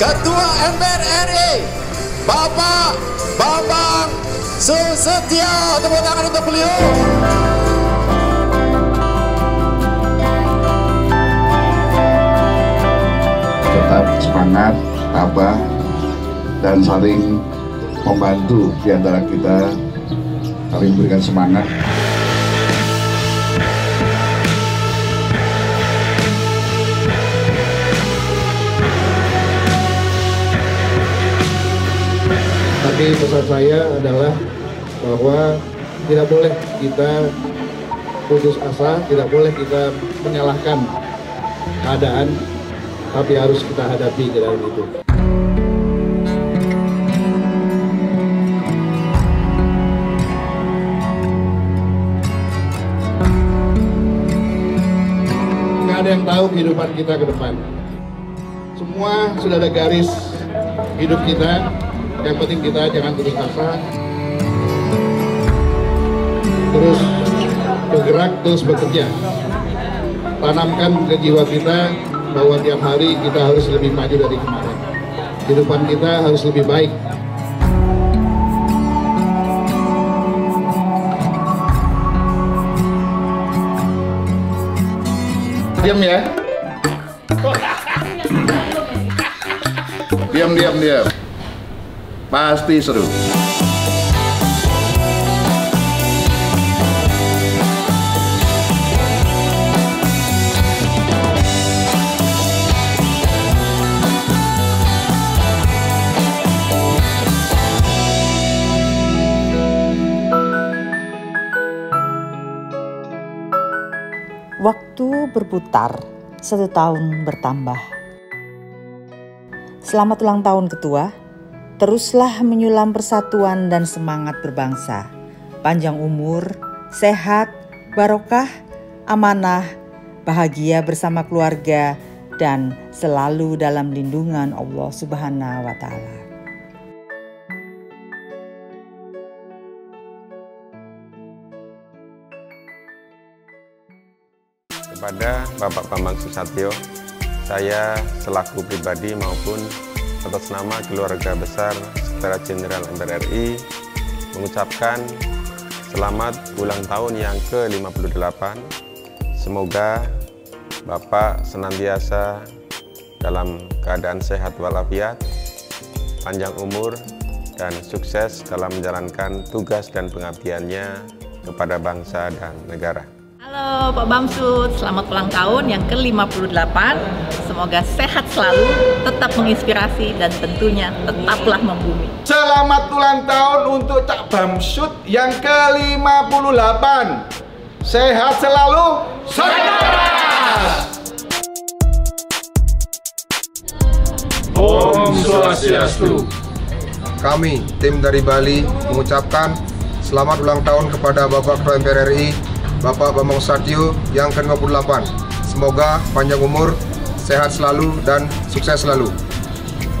Ketua MPR RI Bapak Bambang Susetio tepuk tangan untuk beliau. Tetap semangat, tabah, dan saling membantu di antara kita, saling memberikan semangat. Tapi pesan saya adalah bahwa tidak boleh kita putus asa, tidak boleh kita menyalahkan keadaan, tapi harus kita hadapi ke dalam itu. Ada yang tahu kehidupan kita ke depan. Semua sudah ada garis hidup kita. Yang penting kita jangan putus asa. Terus bergerak, terus bekerja. Tanamkan ke jiwa kita bahwa tiap hari kita harus lebih maju dari kemarin. Kehidupan kita harus lebih baik. Diam ya. Diam, diam, diam. Pasti seru. Waktu berputar, satu tahun bertambah. Selamat ulang tahun ketua, teruslah menyulam persatuan dan semangat berbangsa. Panjang umur, sehat, barokah, amanah, bahagia bersama keluarga, dan selalu dalam lindungan Allah Subhanahu wa Ta'ala. Kepada Bapak Bambang Susatyo, saya selaku pribadi maupun atas nama keluarga besar Sekretariat Jenderal MPR RI mengucapkan selamat ulang tahun yang ke-58. Semoga Bapak senantiasa dalam keadaan sehat walafiat, panjang umur, dan sukses dalam menjalankan tugas dan pengabdiannya kepada bangsa dan negara. Halo Pak Bamsud, selamat ulang tahun yang ke-58. Semoga sehat selalu, tetap menginspirasi dan tentunya tetaplah membumi. Selamat ulang tahun untuk Cak Bamsud yang ke-58. Sehat selalu. Selamat. Om Swastiastu. Kami, tim dari Bali, mengucapkan selamat ulang tahun kepada Bapak Ketua MPR RI, Bapak Bambang Susatyo yang ke-58. Semoga panjang umur, sehat selalu, dan sukses selalu.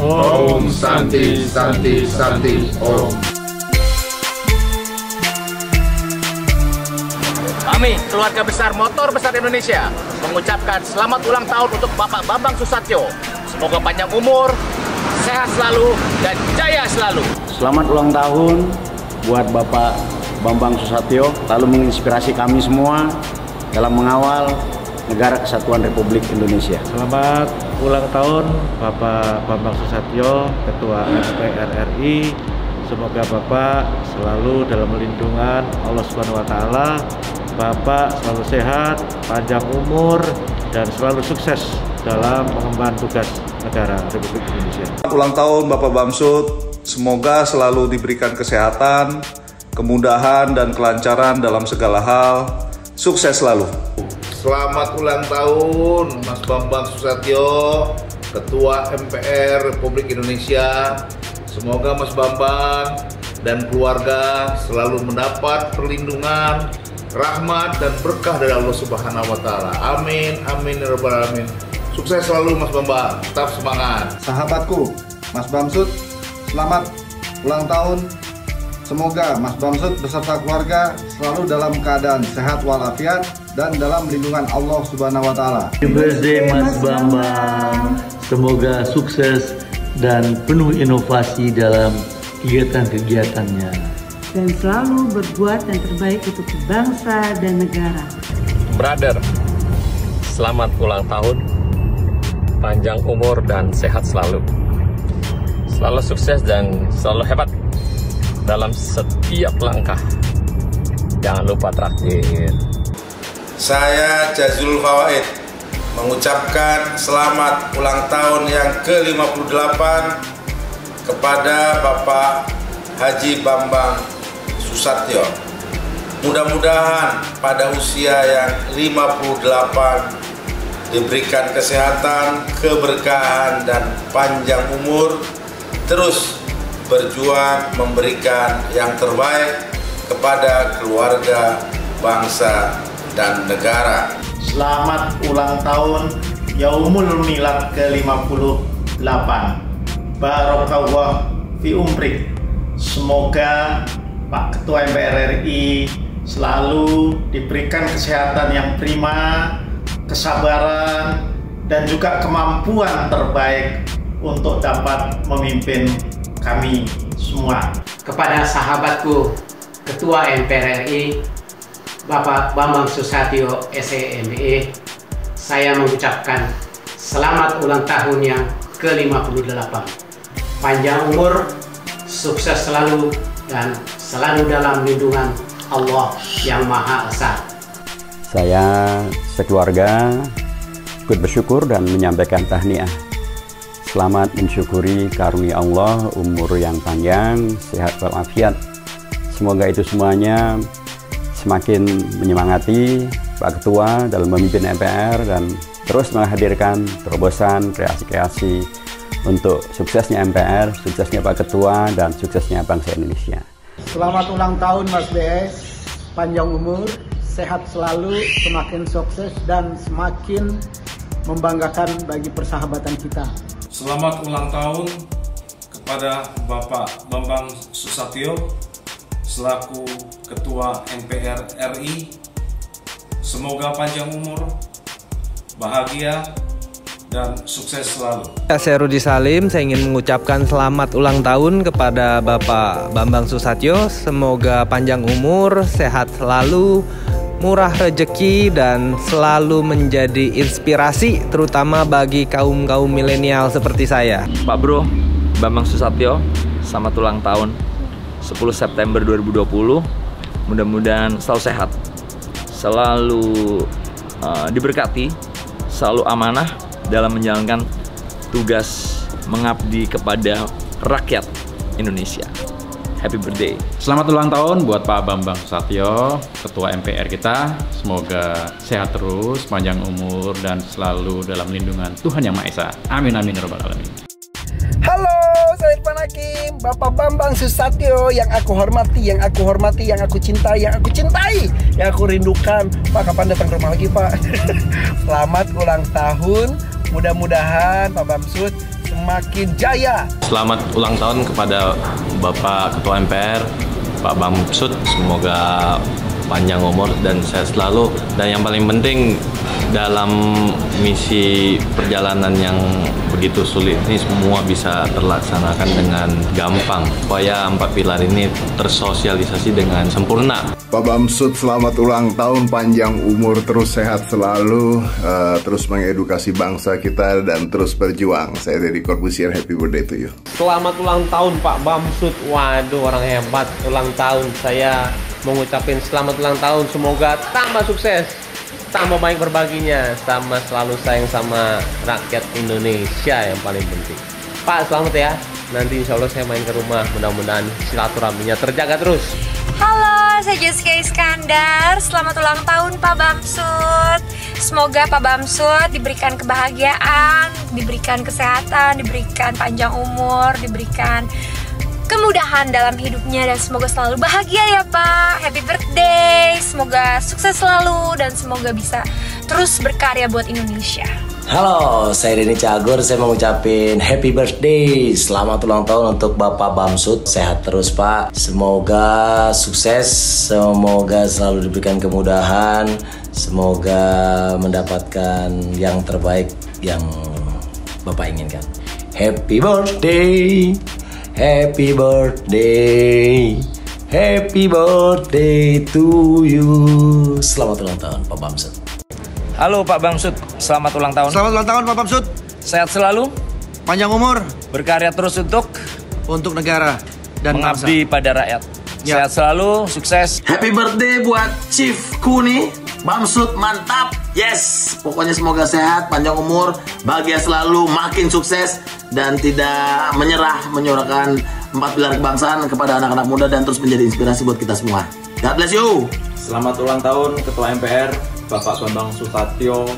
Om Santi Santi Santi Om. Kami, keluarga besar Motor Besar Indonesia, mengucapkan selamat ulang tahun untuk Bapak Bambang Susatyo. Semoga panjang umur, sehat selalu, dan jaya selalu. Selamat ulang tahun buat Bapak Bambang Susatyo, lalu menginspirasi kami semua dalam mengawal negara kesatuan Republik Indonesia. Selamat ulang tahun Bapak Bambang Susatyo, Ketua MPR RI. Semoga Bapak selalu dalam lindungan Allah Subhanahu wa taala. Bapak selalu sehat, panjang umur dan selalu sukses dalam mengemban tugas negara Republik Indonesia. Ulang tahun Bapak Bamsud, semoga selalu diberikan kesehatan, kemudahan dan kelancaran dalam segala hal. Sukses selalu. Selamat ulang tahun Mas Bambang Susatyo, Ketua MPR Republik Indonesia. Semoga Mas Bambang dan keluarga selalu mendapat perlindungan, rahmat dan berkah dari Allah Subhanahu wa taala. Amin amin ya rabbal alamin. Sukses selalu Mas Bambang, tetap semangat. Sahabatku, Mas Bamsud, selamat ulang tahun. Semoga Mas Bamsud beserta keluarga selalu dalam keadaan sehat walafiat dan dalam lindungan Allah Subhanahu wa taala. Happy birthday Mas Bambang. Semoga sukses dan penuh inovasi dalam kegiatan-kegiatannya. Dan selalu berbuat yang terbaik untuk bangsa dan negara. Brother, selamat ulang tahun, panjang umur dan sehat selalu. Selalu sukses dan selalu hebat dalam setiap langkah. Jangan lupa traktir. Saya Jazul Fawaid mengucapkan selamat ulang tahun yang ke-58 kepada Bapak Haji Bambang Susatyo. Mudah-mudahan pada usia yang 58 diberikan kesehatan, keberkahan, dan panjang umur, terus berjuang memberikan yang terbaik kepada keluarga, bangsa, dan negara. Selamat ulang tahun Yaumul Milad ke-58. Barakallah fi umrik. Semoga Pak Ketua MPR RI selalu diberikan kesehatan yang prima, kesabaran, dan juga kemampuan terbaik untuk dapat memimpin kami semua. Kepada sahabatku Ketua MPR RI Bapak Bambang Susatyo SEME saya mengucapkan selamat ulang tahun yang ke-58. Panjang umur sukses selalu dan selalu dalam lindungan Allah yang Maha Esa. Saya sekeluarga ikut bersyukur dan menyampaikan tahniah selamat mensyukuri karunia Allah umur yang panjang sehat walafiat Semoga itu semuanya semakin menyemangati Pak Ketua dalam memimpin MPR dan terus menghadirkan terobosan kreasi-kreasi untuk suksesnya MPR, suksesnya Pak Ketua, dan suksesnya bangsa Indonesia. Selamat ulang tahun Mas BS, panjang umur, sehat selalu, semakin sukses dan semakin membanggakan bagi persahabatan kita. Selamat ulang tahun kepada Bapak Bambang Susatyo selaku Ketua MPR RI. Semoga panjang umur, bahagia, dan sukses selalu. Saya Rudi Salim, saya ingin mengucapkan selamat ulang tahun kepada Bapak Bambang Susatyo. Semoga panjang umur, sehat selalu, murah rejeki, dan selalu menjadi inspirasi terutama bagi kaum-kaum milenial seperti saya. Pak Bro, Bambang Susatyo, selamat ulang tahun. 10 September 2020 mudah-mudahan selalu sehat. Selalu uh, diberkati selalu amanah dalam menjalankan tugas mengabdi kepada rakyat Indonesia Happy birthday. Selamat ulang tahun buat Pak Bambang Susatyo, Ketua MPR kita. Semoga sehat terus, panjang umur, dan selalu dalam lindungan Tuhan Yang Maha Esa. Amin amin ya robbal alamin. Halo, saya Irfan Hakim, Bapak Bambang Susatyo yang aku hormati, yang aku hormati, yang aku cintai, yang aku cintai, yang aku rindukan. Pak, kapan datang ke rumah lagi, Pak? Selamat ulang tahun. Mudah-mudahan Pak Bamsud semakin jaya. Selamat ulang tahun kepada Bapak Ketua MPR, Pak Bamsud. Semoga panjang umur dan sehat selalu. Dan yang paling penting dalam misi perjalanan yang begitu sulit ini semua bisa terlaksanakan dengan gampang. Supaya empat pilar ini tersosialisasi dengan sempurna. Pak Bamsud selamat ulang tahun. Panjang umur terus sehat selalu uh, terus mengedukasi bangsa kita dan terus berjuang. Saya dari Corbusier happy birthday to you. Selamat ulang tahun Pak Bamsud. Waduh orang hebat. Ulang tahun. Saya mengucapkan selamat ulang tahun. Semoga tambah sukses tambah baik berbaginya sama selalu sayang sama rakyat Indonesia yang paling penting Pak selamat ya nanti insya Allah saya main ke rumah mudah-mudahan silaturahminya terjaga terus Halo, saya Jessica Iskandar. Selamat ulang tahun Pak Bamsud. Semoga Pak Bamsud diberikan kebahagiaan, diberikan kesehatan, diberikan panjang umur, diberikan kemudahan dalam hidupnya dan semoga selalu bahagia ya Pak. Happy birthday. Semoga sukses selalu dan semoga bisa terus berkarya buat Indonesia. Halo, saya Denny Cagur. Saya mau ngucapin happy birthday. Selamat ulang tahun untuk Bapak Bamsud. Sehat terus, Pak. Semoga sukses, semoga selalu diberikan kemudahan, semoga mendapatkan yang terbaik yang Bapak inginkan. Happy birthday, happy birthday, happy birthday to you. Selamat ulang tahun Pak Bamsud. Halo Pak Bamsud, selamat ulang tahun. Selamat ulang tahun Pak Bamsud. Sehat selalu. Panjang umur. Berkarya terus untuk untuk negara dan mengabdi pada rakyat. Ya. Sehat selalu, sukses. Happy birthday buat Chief Kuni. Bamsud mantap. Yes, pokoknya semoga sehat, panjang umur, bahagia selalu, makin sukses dan tidak menyerah menyuarakan empat pilar kebangsaan kepada anak-anak muda dan terus menjadi inspirasi buat kita semua. God bless you. Selamat ulang tahun Ketua MPR Bapak Bambang Susatyo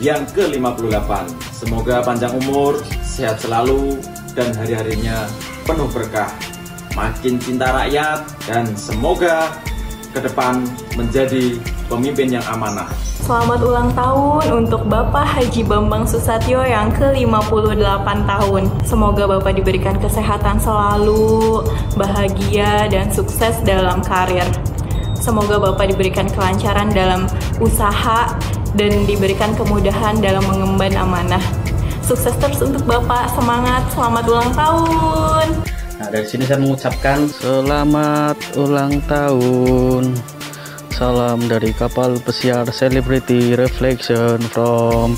yang ke-58. Semoga panjang umur, sehat selalu, dan hari-harinya penuh berkah. Makin cinta rakyat, dan semoga ke depan menjadi pemimpin yang amanah. Selamat ulang tahun untuk Bapak Haji Bambang Susatyo yang ke-58 tahun. Semoga Bapak diberikan kesehatan selalu, bahagia, dan sukses dalam karir. Semoga Bapak diberikan kelancaran dalam usaha dan diberikan kemudahan dalam mengemban amanah. Sukses terus untuk Bapak, semangat, selamat ulang tahun. Nah, dari sini saya mengucapkan Selamat ulang tahun. Salam dari kapal pesiar Celebrity Reflection from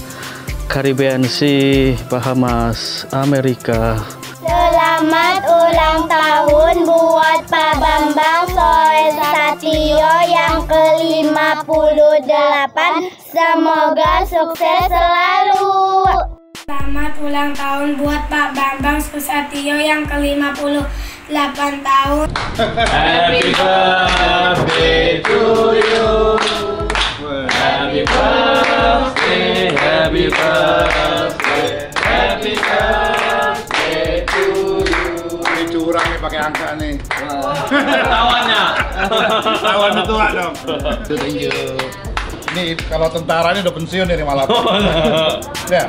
Caribbean Sea, Bahamas, Amerika. Selamat ulang tahun buat Pak Bambang Satio yang ke-58. Semoga sukses selalu. Selamat ulang tahun buat Pak Bambang Susatyo yang ke-58 tahun. Happy birthday to you. Happy birthday, happy birthday, happy birthday to you. Ini curang nih pakai angka nih. Tawannya. Tawan tua dong. Thank you. Ini kalau tentara ini udah pensiun dari malam. Ya.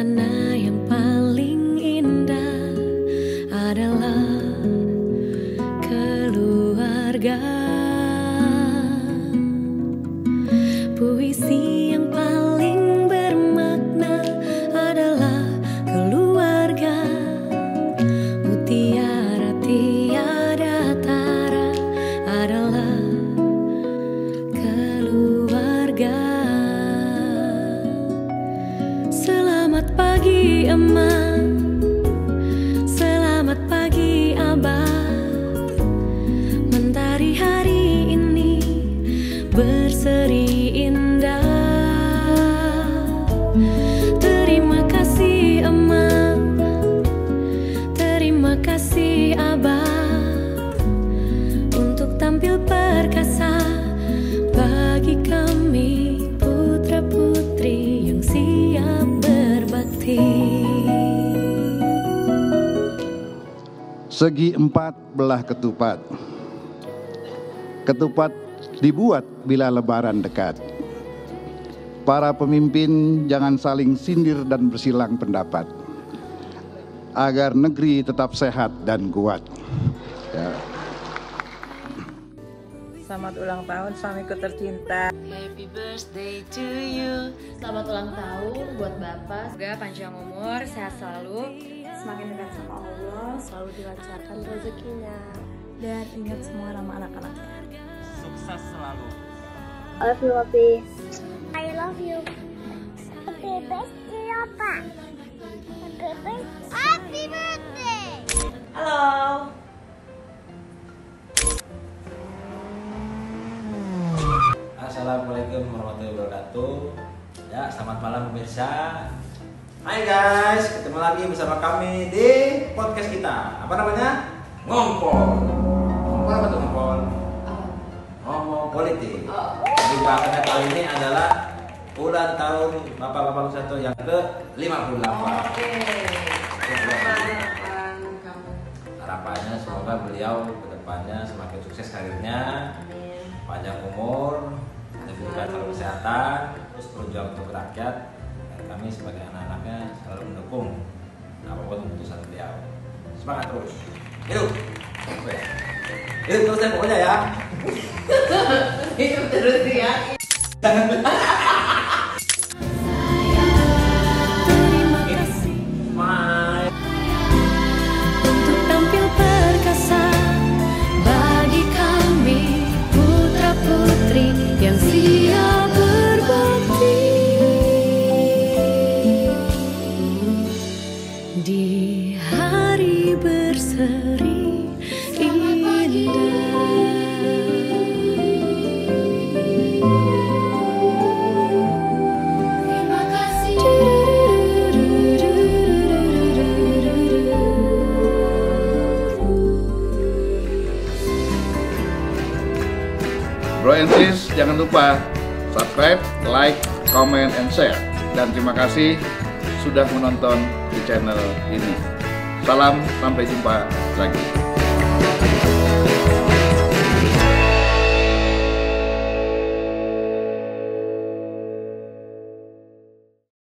Istana yang paling Segi empat belah ketupat. Ketupat dibuat bila lebaran dekat. Para pemimpin jangan saling sindir dan bersilang pendapat. Agar negeri tetap sehat dan kuat. Ya. Selamat ulang tahun suamiku tercinta. Happy birthday to you. Selamat ulang tahun buat Bapak. Semoga panjang umur, sehat selalu, semakin dekat sama Allah, selalu dilancarkan rezekinya. Dan ingat semua nama anak-anaknya. Sukses selalu. I love you, Papi. I love you. Happy birthday, Opa. Happy birthday. Happy birthday. Halo. Assalamualaikum warahmatullahi wabarakatuh. Ya, selamat malam pemirsa. Hai guys, ketemu lagi bersama kami di podcast kita. Apa namanya? Ngompol. Ngompol apa tuh ngompol? Ngomong politik. Jadi bahasannya kali ini adalah ulang tahun Bapak Bapak Satu yang ke 58. Harapannya semoga beliau ke depannya semakin sukses karirnya, panjang umur, diberikan selalu kesehatan, terus berjuang untuk rakyat. Kami sebagai anak-anaknya selalu mendukung apa pun keputusan beliau. Semangat terus. Hidup. Hidup terus ya pokoknya ya. Hidup terus ya. Untuk jangan lupa subscribe, like, comment, and share. Dan terima kasih sudah menonton di channel ini. Salam, sampai jumpa lagi.